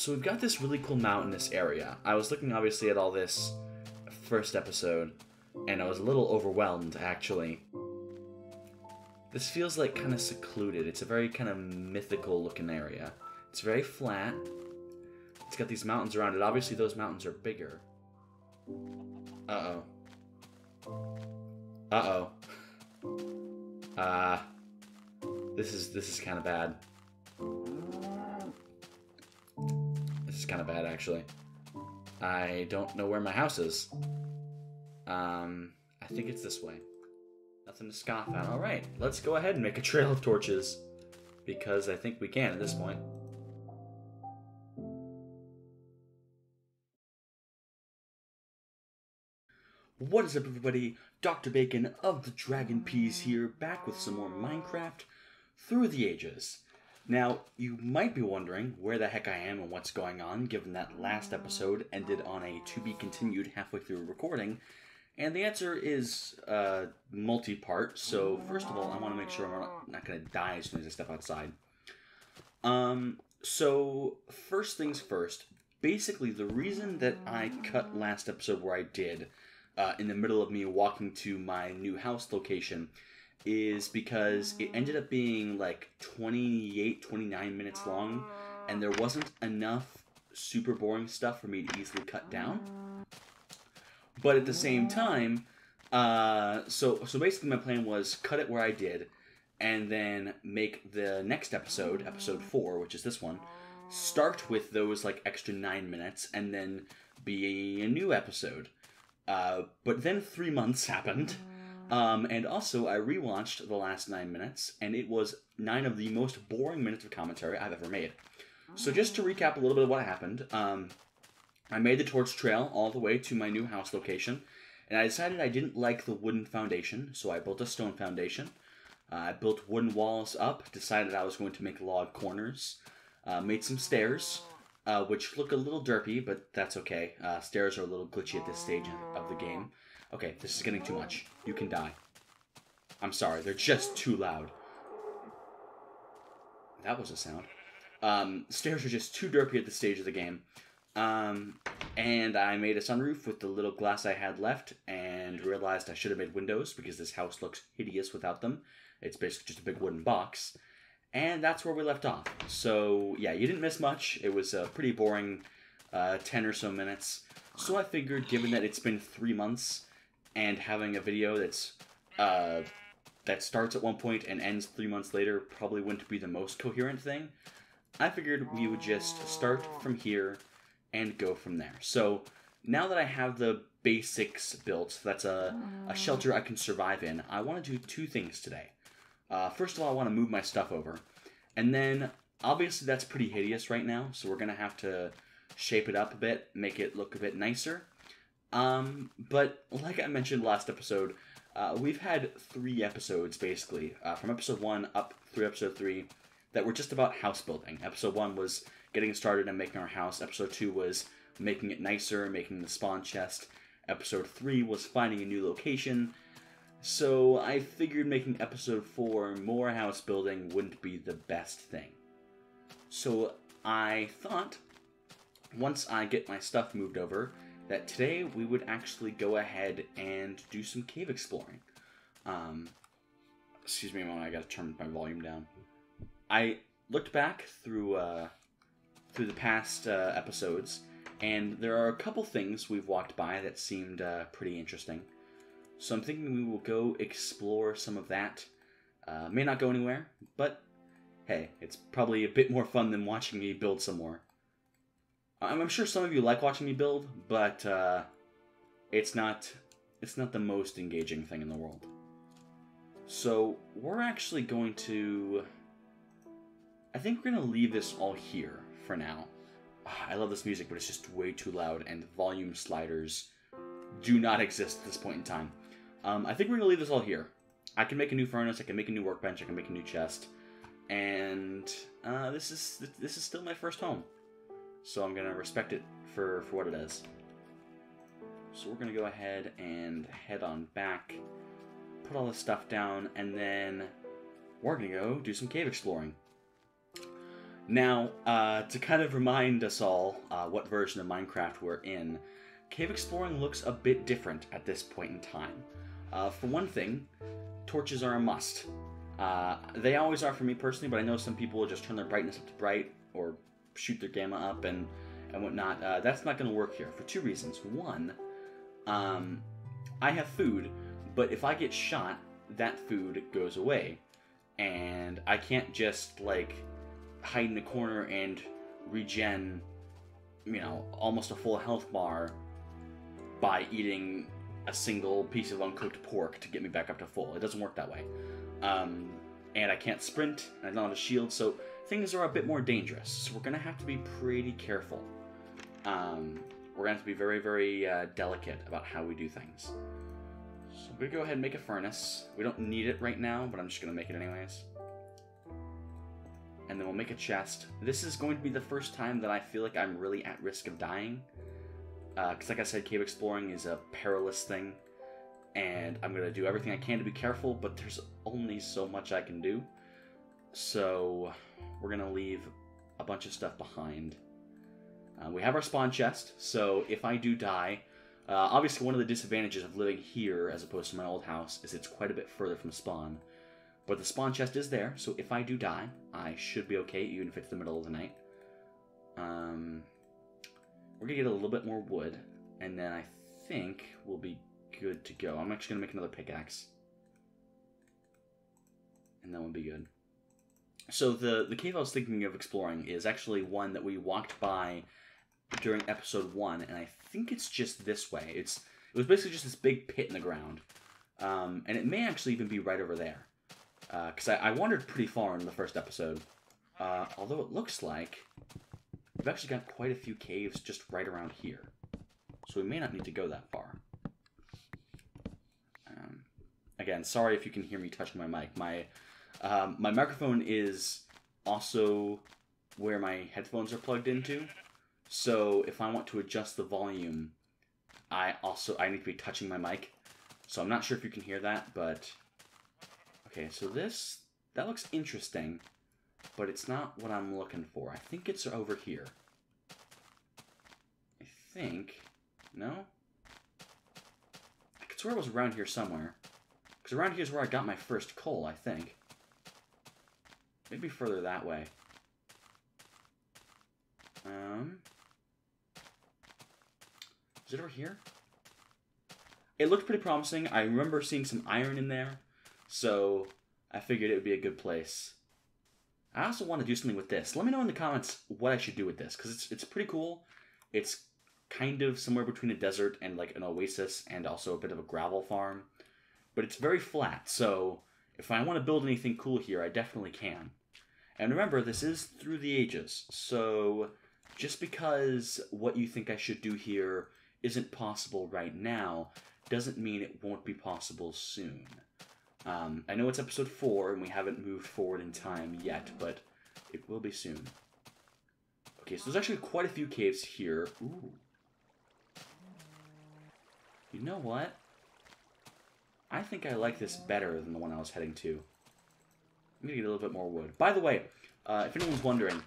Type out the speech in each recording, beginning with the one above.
So we've got this really cool mountainous area. I was looking obviously at all this first episode, and I was a little overwhelmed actually. This feels like kind of secluded. It's a very kind of mythical looking area. It's very flat. It's got these mountains around it. Obviously, those mountains are bigger. Uh oh. Uh oh. Uh. This is this is kind of bad. Kind of bad, actually. I don't know where my house is. Um, I think it's this way. Nothing to scoff at. All right, let's go ahead and make a trail of torches because I think we can at this point. What is up, everybody? Dr. Bacon of the Dragon Peas here, back with some more Minecraft Through the Ages. Now, you might be wondering where the heck I am and what's going on, given that last episode ended on a to be continued halfway through recording. And the answer is uh, multi part. So, first of all, I want to make sure I'm not, going to die as soon as I step outside. Um, so, first things first, basically, the reason that I cut last episode where I did uh, in the middle of me walking to my new house location is because it ended up being like 28 29 minutes long and there wasn't enough super boring stuff for me to easily cut down but at the same time uh, so so basically my plan was cut it where i did and then make the next episode episode 4 which is this one start with those like extra 9 minutes and then be a new episode uh, but then three months happened. Um, and also, I rewatched the last nine minutes, and it was nine of the most boring minutes of commentary I've ever made. So, just to recap a little bit of what happened, um, I made the torch trail all the way to my new house location, and I decided I didn't like the wooden foundation, so I built a stone foundation. Uh, I built wooden walls up, decided I was going to make log corners, uh, made some stairs, uh, which look a little derpy, but that's okay. Uh, stairs are a little glitchy at this stage of the game. Okay, this is getting too much. You can die. I'm sorry, they're just too loud. That was a sound. Um, stairs are just too derpy at this stage of the game. Um, and I made a sunroof with the little glass I had left and realized I should have made windows because this house looks hideous without them. It's basically just a big wooden box. And that's where we left off. So, yeah, you didn't miss much. It was a pretty boring uh, 10 or so minutes. So I figured, given that it's been three months and having a video that's uh, that starts at one point and ends three months later probably wouldn't be the most coherent thing, I figured we would just start from here and go from there. So now that I have the basics built, that's a, a shelter I can survive in, I want to do two things today. Uh, first of all, I want to move my stuff over. And then, obviously, that's pretty hideous right now, so we're going to have to shape it up a bit, make it look a bit nicer. Um, but, like I mentioned last episode, uh, we've had three episodes, basically, uh, from episode 1 up through episode 3, that were just about house building. Episode 1 was getting started and making our house. Episode 2 was making it nicer, making the spawn chest. Episode 3 was finding a new location. So I figured making episode 4 more house building wouldn't be the best thing. So I thought, once I get my stuff moved over, that today we would actually go ahead and do some cave exploring. Um, excuse me a moment, I gotta turn my volume down. I looked back through uh, through the past uh, episodes, and there are a couple things we've walked by that seemed uh, pretty interesting. So I'm thinking we will go explore some of that. Uh, may not go anywhere, but hey, it's probably a bit more fun than watching me build some more. I'm, sure some of you like watching me build, but uh, it's not it's not the most engaging thing in the world. So we're actually going to. I think we're gonna leave this all here for now. Ah, I love this music, but it's just way too loud, and volume sliders do not exist at this point in time. Um, I think we're gonna leave this all here. I can make a new furnace. I can make a new workbench. I can make a new chest, and uh, this is this is still my first home, so I'm gonna respect it for for what it is. So we're gonna go ahead and head on back, put all this stuff down, and then we're gonna go do some cave exploring. Now, uh, to kind of remind us all uh, what version of Minecraft we're in, cave exploring looks a bit different at this point in time. Uh, for one thing, torches are a must. Uh, they always are for me personally, but I know some people will just turn their brightness up to bright or shoot their gamma up and, and whatnot. Uh, that's not going to work here for two reasons. One, um, I have food, but if I get shot, that food goes away. And I can't just, like, hide in a corner and regen, you know, almost a full health bar by eating a single piece of uncooked pork to get me back up to full. It doesn't work that way. Um, and I can't sprint, and I don't have a shield, so things are a bit more dangerous. So we're gonna have to be pretty careful. Um, we're gonna have to be very, very uh, delicate about how we do things. So I'm gonna go ahead and make a furnace. We don't need it right now, but I'm just gonna make it anyways. And then we'll make a chest. This is going to be the first time that I feel like I'm really at risk of dying. Because, uh, like I said, cave exploring is a perilous thing and I'm gonna do everything I can to be careful, but there's only so much I can do. So we're gonna leave a bunch of stuff behind. Uh, we have our spawn chest, so if I do die, uh, obviously one of the disadvantages of living here as opposed to my old house is it's quite a bit further from spawn. But the spawn chest is there, so if I do die, I should be okay, even if it's the middle of the night. Um, we're gonna get a little bit more wood, and then I think we'll be good to go. I'm actually going to make another pickaxe. And that would be good. So the, the cave I was thinking of exploring is actually one that we walked by during episode one, and I think it's just this way. It's It was basically just this big pit in the ground. Um, and it may actually even be right over there. Because uh, I, I wandered pretty far in the first episode. Uh, although it looks like we've actually got quite a few caves just right around here. So we may not need to go that far. again, sorry if you can hear me touching my mic. My um, my microphone is also where my headphones are plugged into. So if I want to adjust the volume, I also I need to be touching my mic. So I'm not sure if you can hear that, but okay. So this that looks interesting, but it's not what I'm looking for. I think it's over here. I think no. I could swear it was around here somewhere. Because around here is where I got my first coal, I think. Maybe further that way. Um, is it over here? It looked pretty promising. I remember seeing some iron in there, so I figured it would be a good place. I also want to do something with this. Let me know in the comments what I should do with this, because it's, it's pretty cool. It's kind of somewhere between a desert and like an oasis and also a bit of a gravel farm but it's very flat, so if I want to build anything cool here, I definitely can. And remember, this is through the ages, so just because what you think I should do here isn't possible right now, doesn't mean it won't be possible soon. Um, I know it's episode 4, and we haven't moved forward in time yet, but it will be soon. Okay, so there's actually quite a few caves here. Ooh. You know what? I think I like this better than the one I was heading to. I'm to get a little bit more wood. By the way, uh, if anyone's wondering,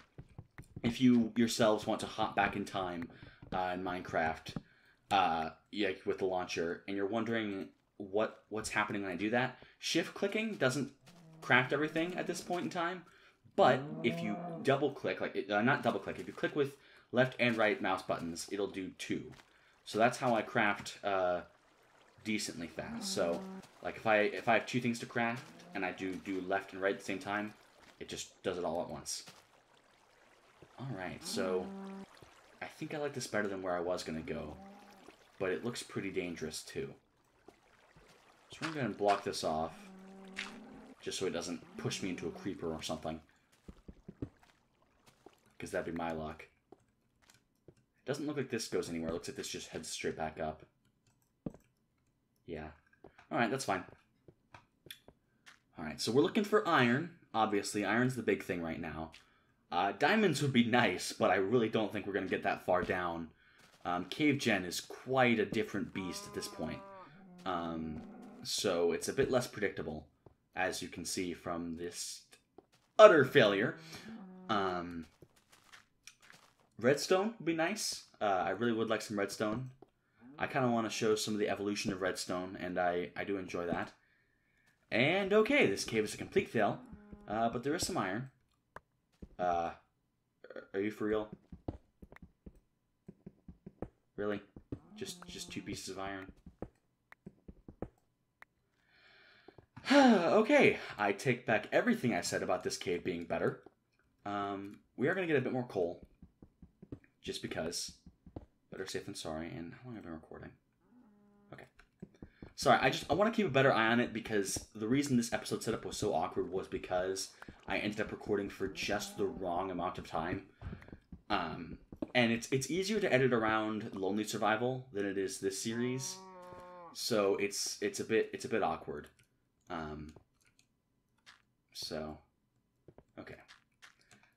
if you yourselves want to hop back in time uh, in Minecraft uh, yeah, with the launcher, and you're wondering what what's happening when I do that, shift clicking doesn't craft everything at this point in time. But if you double click, like uh, not double click, if you click with left and right mouse buttons, it'll do two. So that's how I craft uh, decently fast. So, like if I if I have two things to craft and I do do left and right at the same time, it just does it all at once. All right, so I think I like this better than where I was gonna go, but it looks pretty dangerous too. So we're gonna block this off, just so it doesn't push me into a creeper or something, because that'd be my luck. It doesn't look like this goes anywhere. It looks like this just heads straight back up. Yeah. Alright, that's fine. Alright, so we're looking for iron. Obviously, iron's the big thing right now. Uh, diamonds would be nice, but I really don't think we're going to get that far down. Um, Cave Gen is quite a different beast at this point. Um, so it's a bit less predictable, as you can see from this utter failure. Um, redstone would be nice. Uh, I really would like some redstone. I kind of want to show some of the evolution of redstone, and I, I do enjoy that. And okay, this cave is a complete fail, uh, but there is some iron. Uh, are you for real? Really? Just just two pieces of iron? okay, I take back everything I said about this cave being better. Um, we are going to get a bit more coal, just because. Better safe than sorry. And how long have I been recording? Okay. Sorry, I just I want to keep a better eye on it because the reason this episode setup was so awkward was because I ended up recording for just the wrong amount of time. Um, and it's it's easier to edit around Lonely Survival than it is this series, so it's it's a bit it's a bit awkward. Um, so, okay.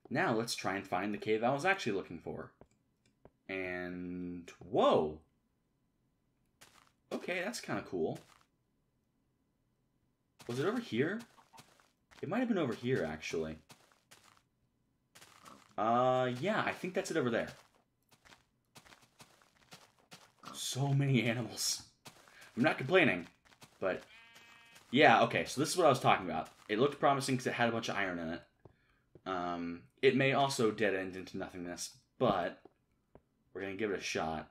Now let's try and find the cave I was actually looking for. And whoa. Okay, that's kind of cool. Was it over here? It might have been over here, actually. Uh, yeah, I think that's it over there. So many animals. I'm not complaining, but yeah, okay, so this is what I was talking about. It looked promising because it had a bunch of iron in it. Um, it may also dead end into nothingness, but we're gonna give it a shot.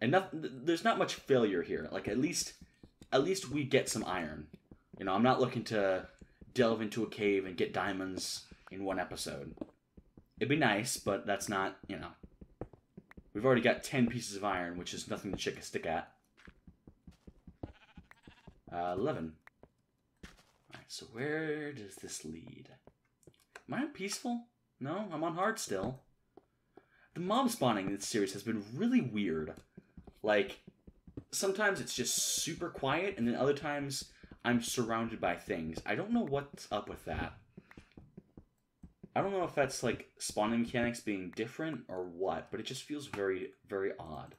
And there's not much failure here. Like at least, at least we get some iron. You know, I'm not looking to delve into a cave and get diamonds in one episode. It'd be nice, but that's not, you know. We've already got 10 pieces of iron, which is nothing to shake a stick at. Uh, 11. Alright, so where does this lead? Am I peaceful? No, I'm on hard still. The mob spawning in this series has been really weird. Like, sometimes it's just super quiet, and then other times I'm surrounded by things. I don't know what's up with that. I don't know if that's like spawning mechanics being different or what, but it just feels very, very odd.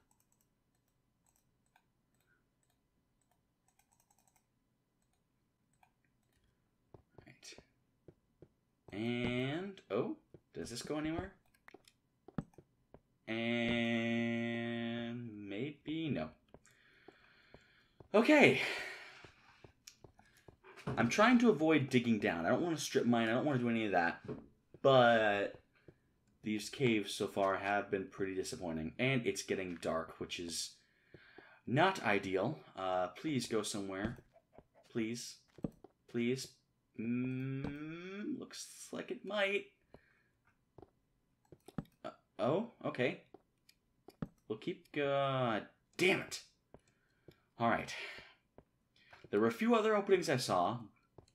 And, oh, does this go anywhere? And maybe no. Okay. I'm trying to avoid digging down. I don't want to strip mine. I don't want to do any of that. But these caves so far have been pretty disappointing. And it's getting dark, which is not ideal. Uh, please go somewhere. Please. Please. Mm, looks like it might. Uh, oh, okay. We'll keep. God damn it! Alright. There were a few other openings I saw,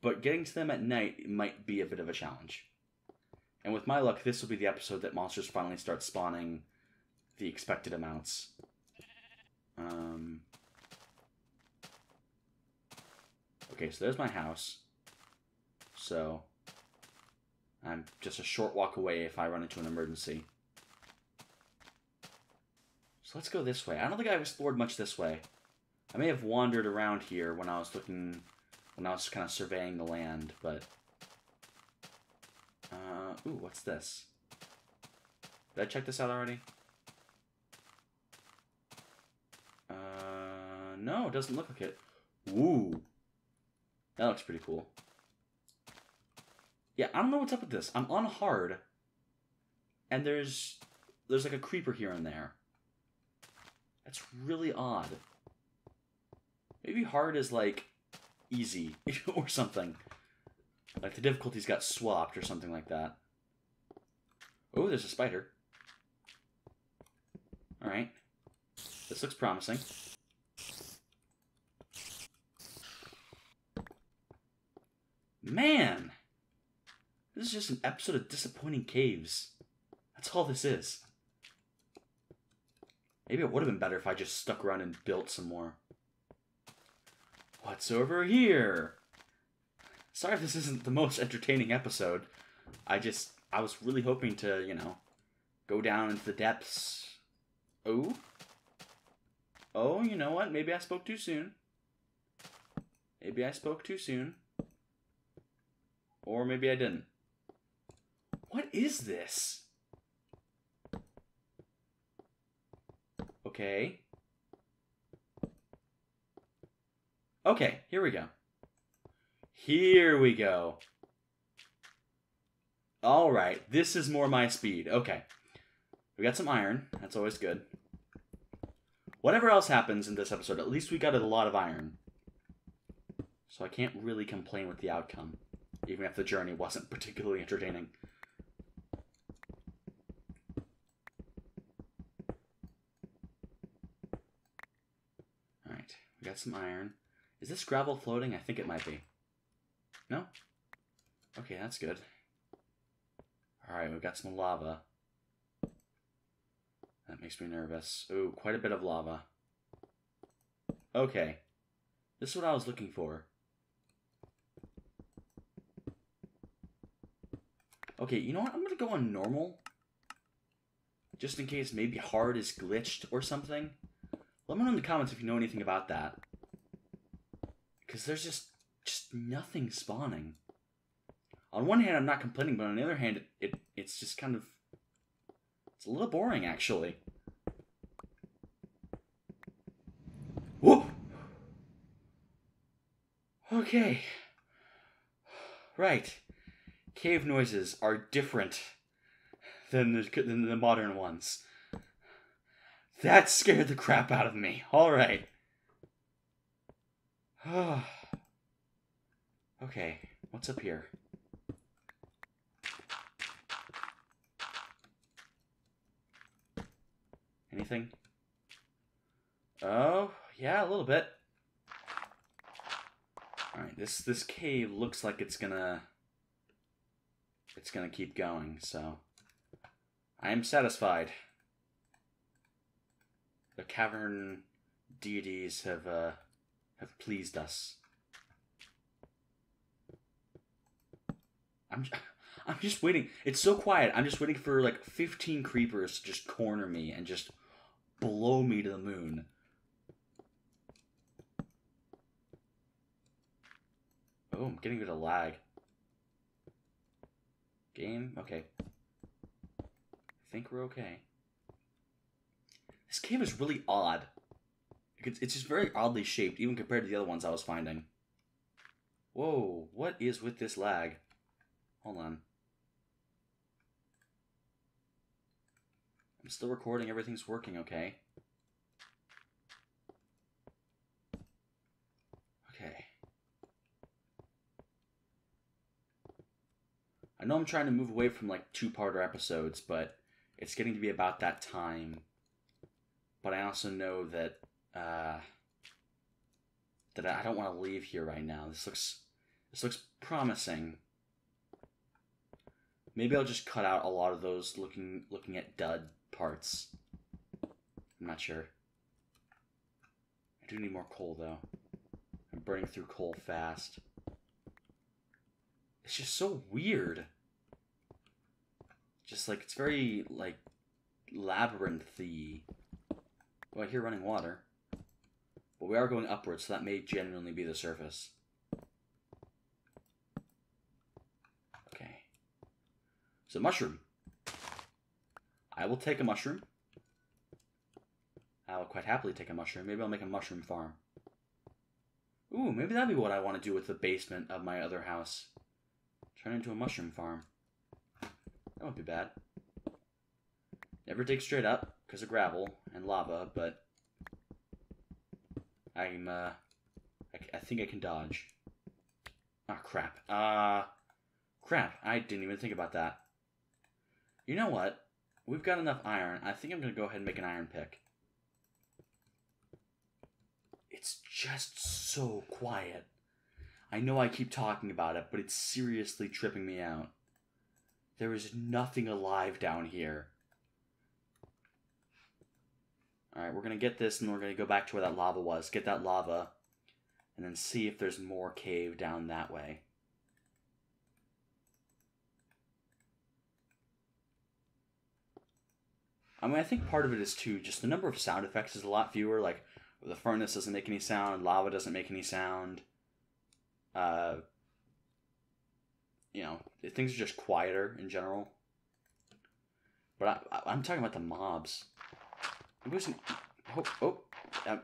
but getting to them at night might be a bit of a challenge. And with my luck, this will be the episode that monsters finally start spawning the expected amounts. Um, okay, so there's my house. So I'm just a short walk away if I run into an emergency. Let's go this way. I don't think I've explored much this way. I may have wandered around here when I was looking, when I was kind of surveying the land, but... Uh, ooh, what's this? Did I check this out already? Uh, no, it doesn't look like it. Ooh. That looks pretty cool. Yeah, I don't know what's up with this. I'm on hard, and there's there's like a creeper here and there. That's really odd. Maybe hard is like easy or something. Like the difficulties got swapped or something like that. Oh, there's a spider. Alright. This looks promising. Man! This is just an episode of Disappointing Caves. That's all this is. Maybe it would have been better if I just stuck around and built some more. What's over here? Sorry if this isn't the most entertaining episode. I just, I was really hoping to, you know, go down into the depths. Oh? Oh, you know what? Maybe I spoke too soon. Maybe I spoke too soon. Or maybe I didn't. What is this? Okay. Okay, here we go. Here we go. All right, this is more my speed. Okay. We got some iron. That's always good. Whatever else happens in this episode, at least we got a lot of iron. So I can't really complain with the outcome, even if the journey wasn't particularly entertaining. Alright, we got some iron. Is this gravel floating? I think it might be. No? Okay, that's good. Alright, we've got some lava. That makes me nervous. Ooh, quite a bit of lava. Okay. This is what I was looking for. Okay, you know what? I'm gonna go on normal. Just in case maybe hard is glitched or something. Let me know in the comments if you know anything about that. Because there's just just nothing spawning. On one hand, I'm not complaining, but on the other hand, it, it it's just kind of it's a little boring actually. Whoa. Okay. Right. Cave noises are different than the, than the modern ones. That scared the crap out of me. All right. okay, what's up here? Anything? Oh, yeah, a little bit. Alright, this this cave looks like it's gonna it's gonna keep going, so I am satisfied. The cavern deities have uh have pleased us. I'm I'm just waiting. It's so quiet. I'm just waiting for like 15 creepers to just corner me and just blow me to the moon. Oh, I'm getting a bit of lag. Game? Okay. I think we're okay. This cave is really odd. It's, it's just very oddly shaped, even compared to the other ones I was finding. Whoa, what is with this lag? Hold on. I'm still recording, everything's working okay. Okay. I know I'm trying to move away from like two-parter episodes, but it's getting to be about that time. But I also know that uh, that I don't want to leave here right now. This looks this looks promising. Maybe I'll just cut out a lot of those looking looking at dud parts. I'm not sure. I do need more coal though. I'm burning through coal fast. It's just so weird. Just like it's very like labyrinthy. I hear running water. But we are going upwards, so that may genuinely be the surface. Okay. So mushroom. I will take a mushroom. I will quite happily take a mushroom. Maybe I'll make a mushroom farm. Ooh, maybe that'd be what I want to do with the basement of my other house. Turn into a mushroom farm. That won't be bad. Never dig straight up because of gravel and lava, but I'm, uh, I, I think I can dodge. Ah, oh, crap. Uh, crap. I didn't even think about that. You know what? We've got enough iron. I think I'm going to go ahead and make an iron pick. It's just so quiet. I know I keep talking about it, but it's seriously tripping me out. There is nothing alive down here. Alright, we're going to get this and we're going to go back to where that lava was. Get that lava. And then see if there's more cave down that way. I mean, I think part of it is too just the number of sound effects is a lot fewer. Like the furnace doesn't make any sound, lava doesn't make any sound. Uh, you know, things are just quieter in general. But I, am talking about the mobs. It wasn't. Oh, oh. Uh,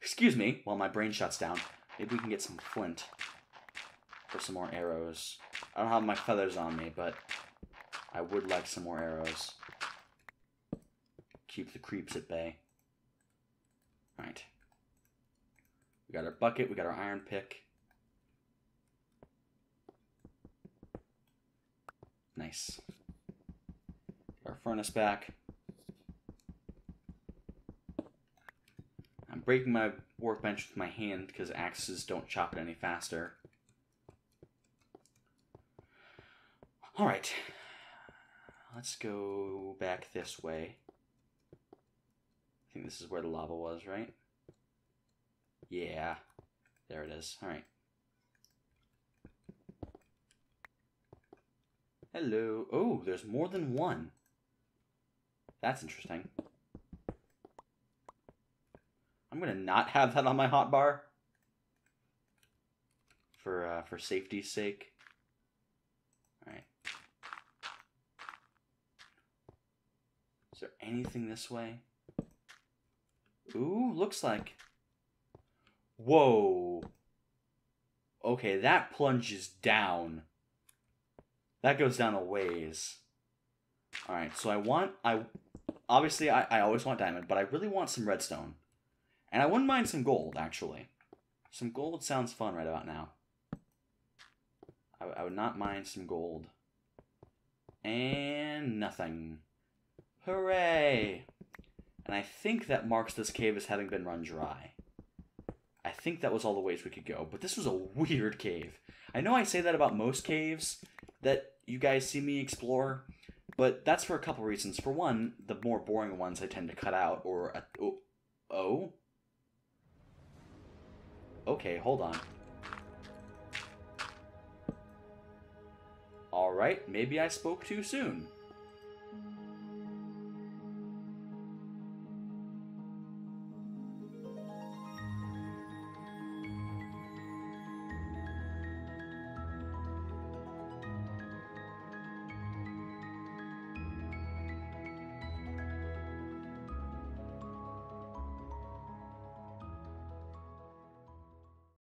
excuse me while my brain shuts down. Maybe we can get some flint for some more arrows. I don't have my feathers on me, but I would like some more arrows. Keep the creeps at bay. Alright. We got our bucket, we got our iron pick. Nice. Our furnace back. Breaking my workbench with my hand because axes don't chop it any faster. Alright. Let's go back this way. I think this is where the lava was, right? Yeah. There it is. Alright. Hello. Oh, there's more than one. That's interesting. I'm gonna not have that on my hotbar for uh, for safety's sake. All right. Is there anything this way? Ooh, looks like. Whoa. Okay, that plunges down. That goes down a ways. Alright, so I want I obviously I, I always want diamond, but I really want some redstone. And I wouldn't mind some gold, actually. Some gold sounds fun right about now. I, I would not mind some gold. And nothing. Hooray! And I think that marks this cave as having been run dry. I think that was all the ways we could go, but this was a weird cave. I know I say that about most caves, that you guys see me explore, but that's for a couple reasons. For one, the more boring ones I tend to cut out, or a, oh, oh, okay, hold on. All right, maybe I spoke too soon.